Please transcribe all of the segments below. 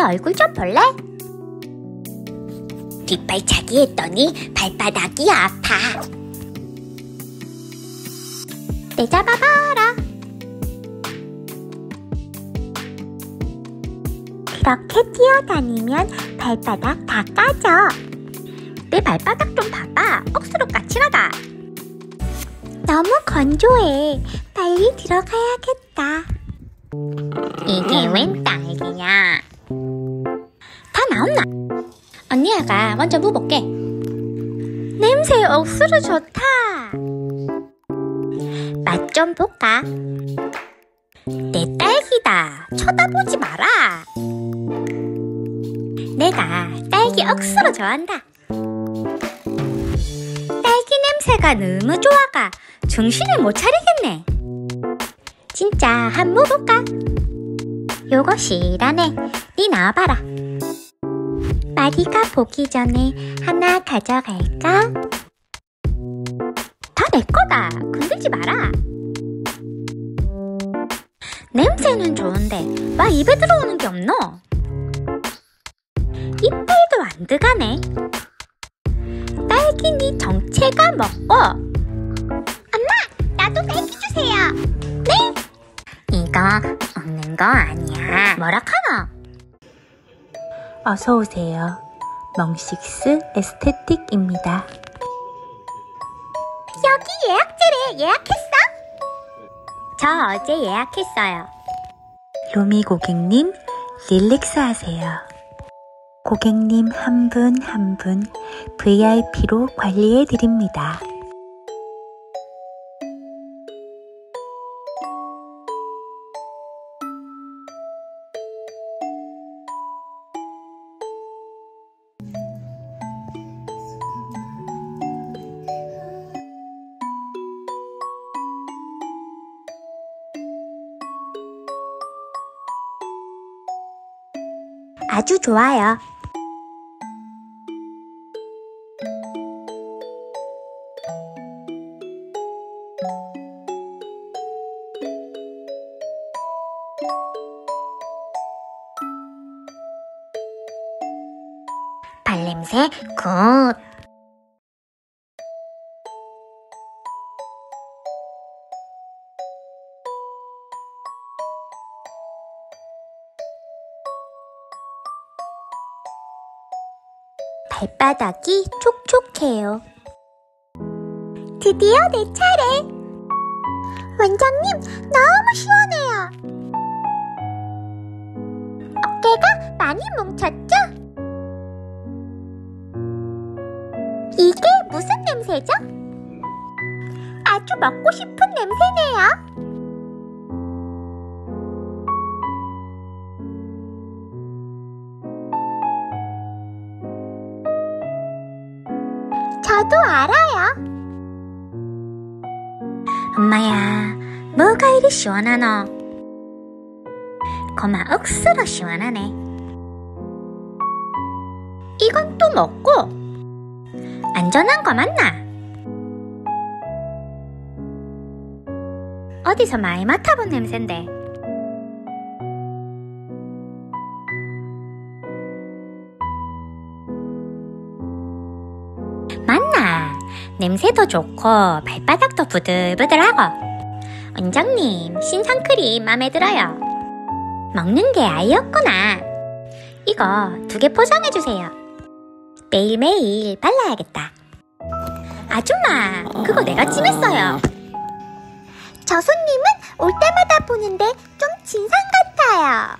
얼굴 좀 볼래? 뒷발차기 했더니 발바닥이 아파. 내 잡아봐라. 그렇게 뛰어다니면 발바닥 다 까져. 내 발바닥 좀 봐봐. 억수로 까칠하다. 너무 건조해. 빨리 들어가야겠다. 이게 웬 언니야가 먼저 무볼게. 냄새 억수로 좋다. 맛 좀 볼까? 내 딸기다. 쳐다보지 마라. 내가 딸기 억수로 좋아한다. 딸기 냄새가 너무 좋아가 정신을 못 차리겠네. 진짜 한 먹어볼까? 요것이 라네. 니 나와봐라. 마리가 보기 전에 하나 가져갈까? 다 내 거다. 건들지 마라. 냄새는 좋은데 와 입에 들어오는 게 없노? 이빨도 안 들어가네. 딸기니 정체가 먹고. 엄마, 나도 딸기 주세요. 네? 이거 먹는 거 아니야. 뭐라 카노? 어서 오세요. 멍식스 에스테틱입니다. 여기 예약제래 예약했어? 저 어제 예약했어요. 로미 고객님, 릴렉스 하세요. 고객님 한 분 한분 VIP로 관리해 드립니다. 아주 좋아요. 발냄새 굿. 발바닥이 촉촉해요. 드디어 내 차례. 원장님, 너무 시원해요. 어깨가 많이 뭉쳤죠? 이게 무슨 냄새죠? 아주 먹고 싶은 냄새네요. 저도 알아요. 엄마야, 뭐가 이리 시원하노? 고마 억수로 시원하네. 이건 또 먹고 안전한 거 맞나? 어디서 많이 맡아본 냄새인데. 냄새도 좋고 발바닥도 부들부들하고. 원장님 신상크림 마음에 들어요. 먹는 게 아이였구나. 이거 두 개 포장해주세요. 매일매일 발라야겠다. 아줌마 그거 내가 찜했어요. 저 손님은 올 때마다 보는데 좀 진상 같아요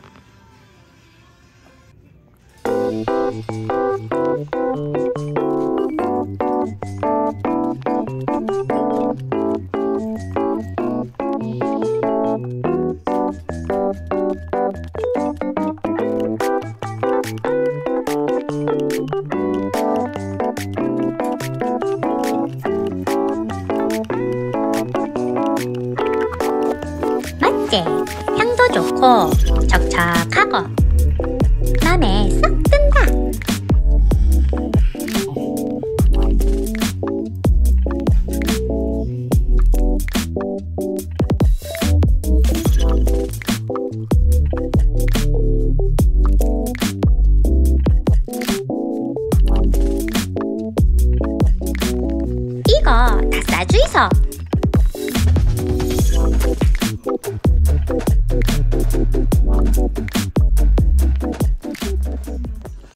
부드럽고 적착하고 안에 쏙 뜬다 이거 다 싸주이소.